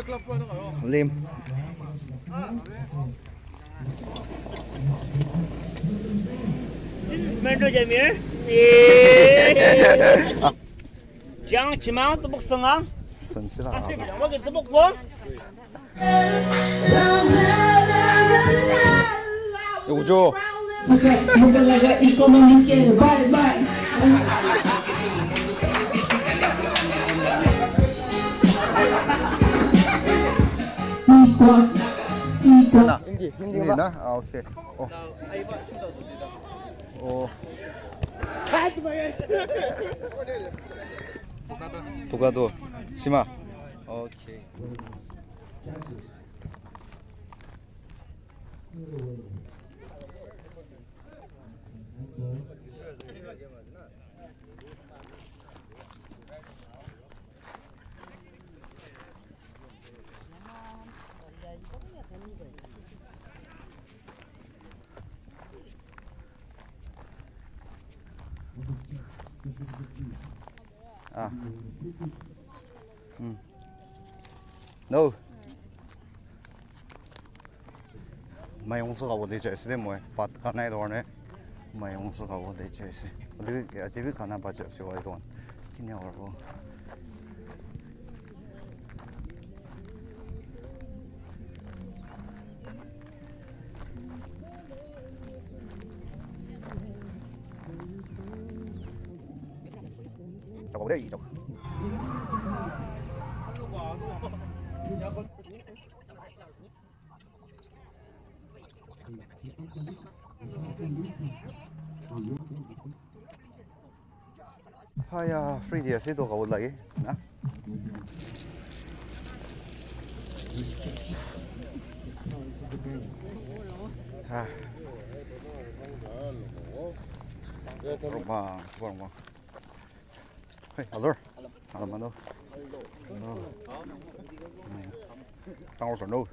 Lim. This is Mendo Jamir. Jang Chimang tubok sengang. Sensilah. Asyik, awak kita tubok pun. Eu, Joe. Joga lá, economiqueiro, vai, vai. Nah, hindi, hindi, hindi na. Ah, okay. Oh. Oh. Tukado. Sima. Okay. Okay. à ừ. no mày không sao để chơi đấy mà bắt cái này rồi này mày không sao để chơi đấy 어디 집에 가나 봐줘 시와 이건 그냥 얼고 đây đâu Haya, free dia sih tuh kau lagi, nah. Ah. Rumah, rumah. Hei, halo. Halo, mana? Halo. Tao rồi đâu?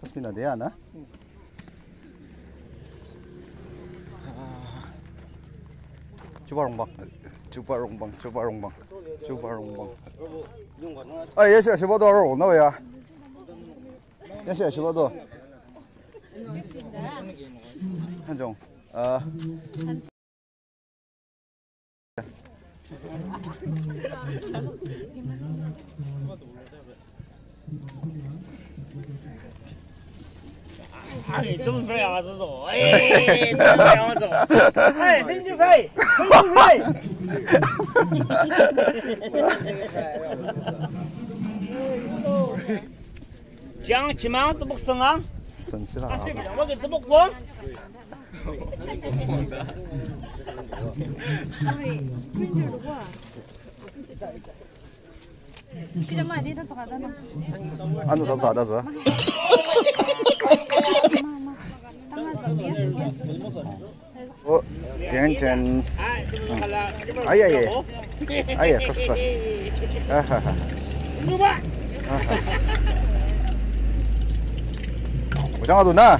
Pasmina dia na. Coba rombang. Coba rombang, coba rombang. Coba rombang. Eh, ya sih, coba dua rombang, ya. Yes, sih, coba dua. 한정. 아. Ai, tụi mình phải làm gì rồi? Ê, tụi mình phải làm gì rồi? Ê, hình như phải, hình như phải. Jangan cuma tepuk setengah. 선치라. 生气了啊！睡不着，我给怎么滚？按住的子？我点点，哎呀呀，哎呀，不是不，哈哈。Macam tu nah.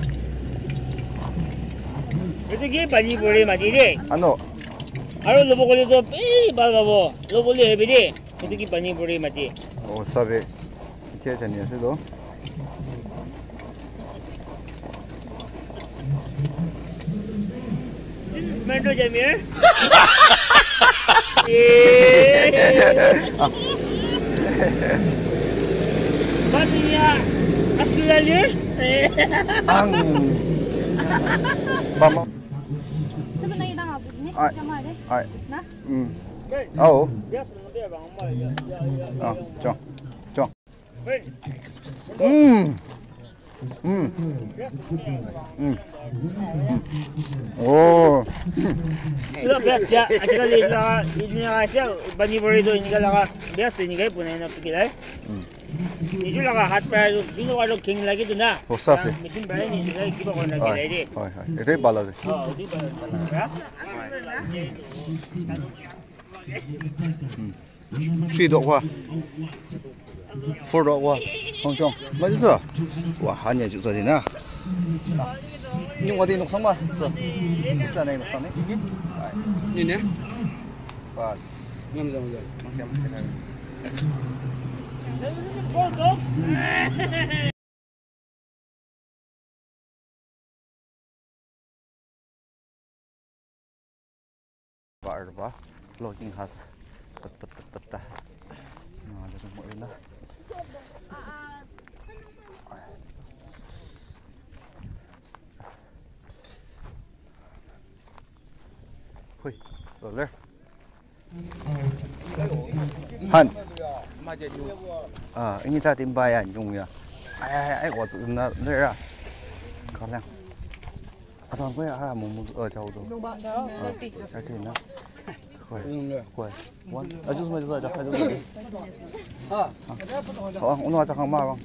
Betul ke bagi boleh mati deh. Ano? Aro lupa kau itu, eh bal babo. Lobo le hebi deh. Betul ke bagi boleh mati. Oh sabi. Tiada jenis itu. This is Mendo Jamir. yeah. Mati ya. Selalu. Ang. Mama. Apa sih? Ay. Ay. Nah. Hmm. Oh. Ah, Oh. Ini ini ini kalau bias ini kau punya anak pergi lah. 你都拉个哈牌，你都玩到金了，给它。哦，啥色？没准牌呢，你猜一猜，我玩的啥色？哎，哎，这是白的。啊，这白的。嗯，石头哥，石头哥，康兄，没事吧？哇，哈尼，就这地呢？你玩的六双吗？是，这是哪六双呢？你呢？哇，没事儿，没事儿。Bar ba? Floating house. Tut tut tut tut ta. Nalagyan mo rin ah. na. Hoy, roller. Han. à anh ta tìm bài anh dùng nhỉ ai ai ai có chữ nó thế à con nè, à toàn quê à một một ở chầu rồi à cái tiền đó quẩy quẩy one à chút mới rồi cho hai chút rồi à họ cũng nói chắc không mà không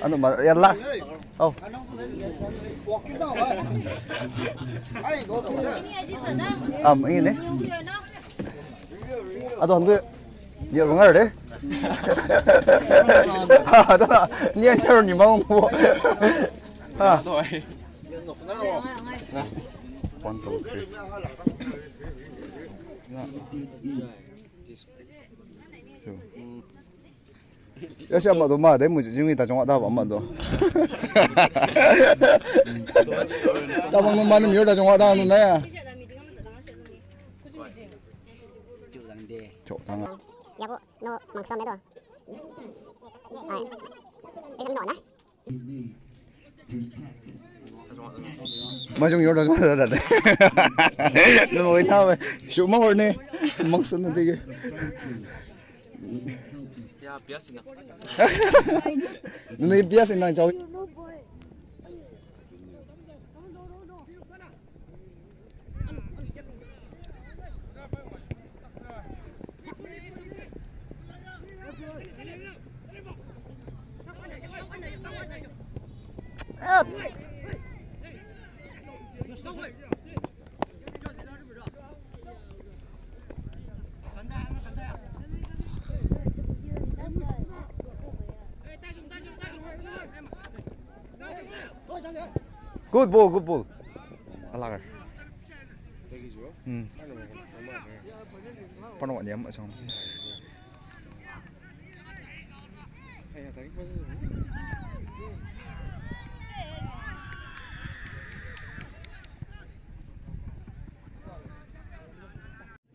ano mà, anh last oh um ini 아, 이네 有个人呢？ 아도 한그 니가 건가요 래? 아, 나 니가 저러 니 마음 뭐. 아, rồi one two three. ya si amma do ma de mu ji ngi ta jong da ba ma do da bang ma ni yo da jong da nu na ya 现在米他 chỗ tăng dạ bộ nó măng xong đấy rồi. À cái nó đấy mà chúng nó đó bắt đầu đấy nó mới thao về chụp mông rồi nè măng xong rồi nó này biếc xin nào cháu good ball good ball. Alak ừ. Bắt đầu nhắm ở trong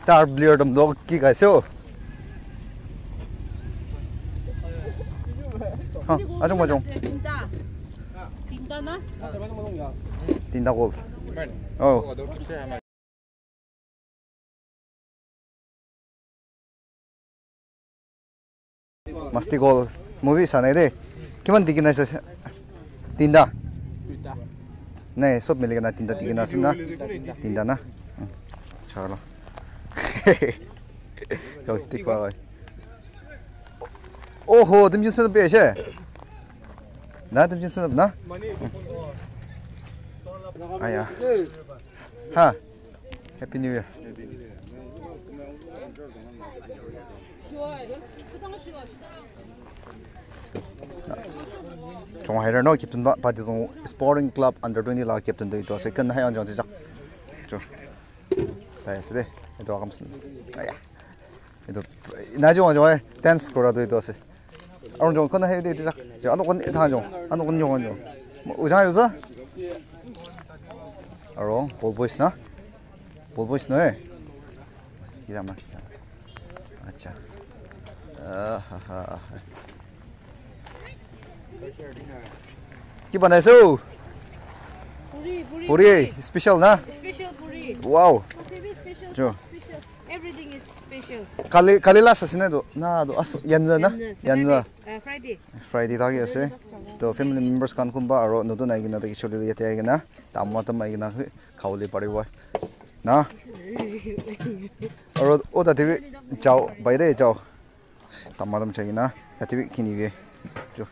star blur dom dok ki ga so ha a jong ma jong tinta tinta na tinta gold oh masti gold movie sanai de kiman dikina sa tinta nei sob milikana tinta dikina sina tinta na chalo Rồi, tích qua rồi. Ô hồ, tìm chân sân bè chứ. Nà, tìm chân sân bè, nà. Ai à. Ha. Happy New Year. Chong hai ra no captain ba pa jong sporting club under 20 la captain doi do se kan hai on jong ji jak. Chong. Dai se de. এইটো আকামচোন নাই যাওঁ যাওঁ এ ডেন্স কৰা দুইটো আছে আৰু যাওঁ কোন আহি দিয়ে আনো কণ এঠাই যাওঁ আনো কণ যাওঁ যাওঁ উজাই উজা আৰু বল বইছ না বল বইছ নহয় কি যাম আচ্ছা কি বনাইছ Puri, puri. Puri special na. Special puri. Wow. Puri special. Jo. Special. Everything is special. Kali kali last asine do na do as yan na. Yan na. Uh, Friday. Friday thagi ase. To family members kan kumba aro no do na igina de choli yete igina. Tamma tam igina khawli pari wa. Na. Aro o da tibi chao bai de chao. Tamma tam chagina. Ya tibi kini ge. Jo.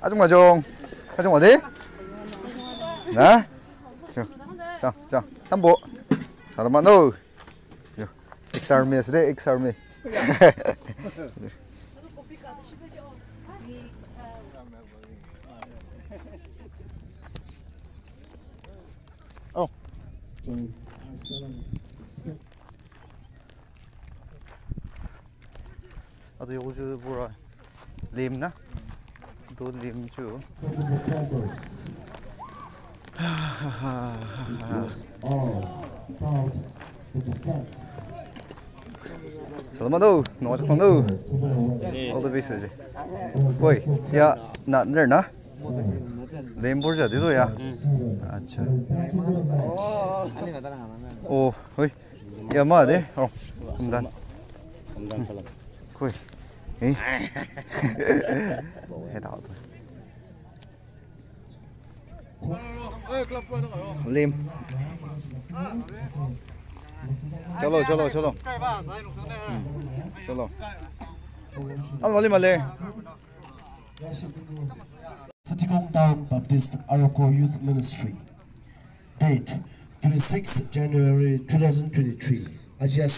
아중 마중 아중 어디? 나? 자, 자, 담보. 사람만 너. 엑스아르미 했으네, 엑스아르미. 아도 요거 주 뭐라 림나? 또 림주. Salamat đâu, nó chắc không đâu. All the best gì. Ôi, ya, na nở na. Lim bor giờ rồi ya. Acha. Ồ, ôi. Ya mà đấy. Ồ, 감단. 감단 살람. Ôi. Ê. Hết đạo thôi. Lim. चलो चलो चलो हम्म, चलो al mali mali Satikong Down Baptist Aroko Youth Ministry. Date 26 January 2023. Ajia.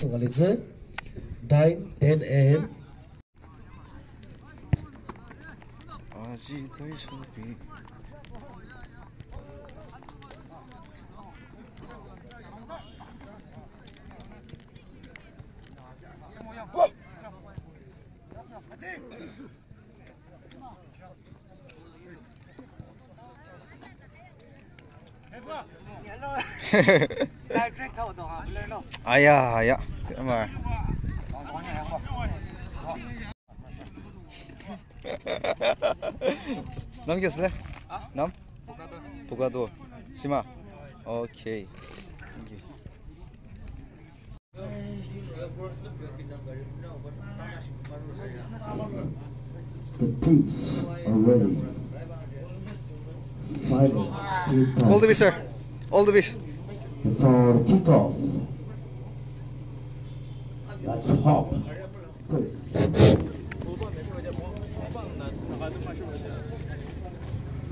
Time 10 a.m. 의 소리 아야 아야 정말 넘겼을래? 남? 보가도 심아 오케이 여기. The troops are ready. Final three All the way sir All the way for kickoff. Let's hop. Please.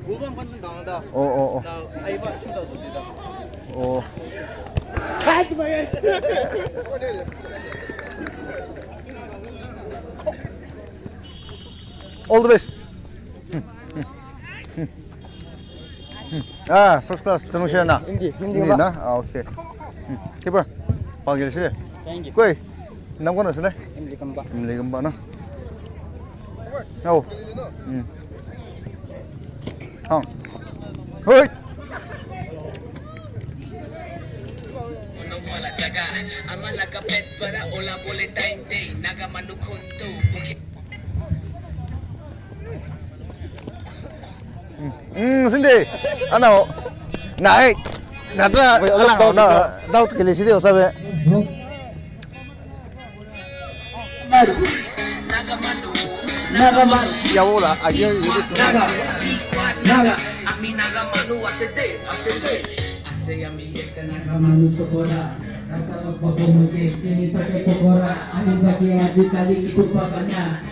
5번 받는 나온다. 어어어 나 아이바 춘다 줍니다. 어. All the best. Ah, first class. Siya na. Hindi, hindi Hindi na. Ah, okay. Keeper. Pagil siya. Thank you. Kuy. Nam ko na sila. Hindi kang ba? Hindi ka ba na? No. Hmm. Hang. Hoy. wala jaga ama nagapet para ola bole time day naga manukunto Ừ, Hmm, sindi. Ano? Naik. Nah alang na daw kini sini usabe. Nagaman. Ya wala aja itu. Naga. Naga. Ami asede, asede. Ase ami ekta nagamanu sokora. Rasa pagpapamukit, kini pakai pokora. Ani pakai aji kali itu pakanya.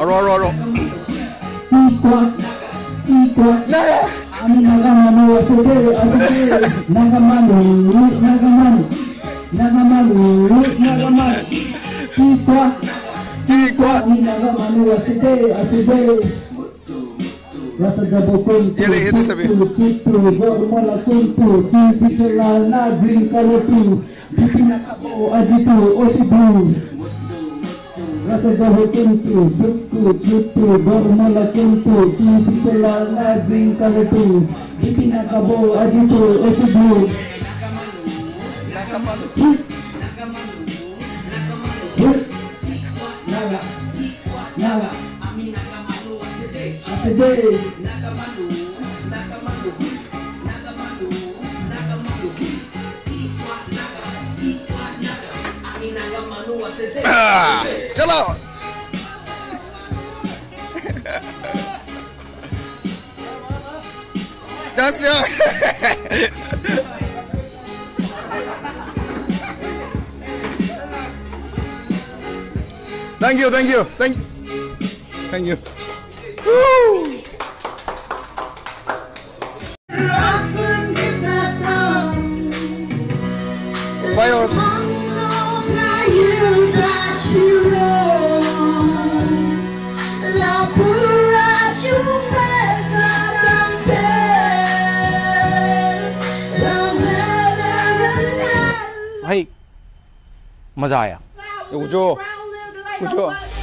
ọ̀rọ̀ ọ̀rọ̀ ọ̀rọ̀. Ami nagamano asidere asidere nagamano nagamano nagamano nagamano ikwa ikwa ami nagamano asidere asidere. rasa jabatan tu tu tu gormala tu tu tu bisela na green kalau tu bisina kabo aji tu rasa tu. today. Ah, chill out. That's your. thank you, thank you, thank you. Thank you. Woo! Fire. भाई मज़ा आया Ujo, ujo.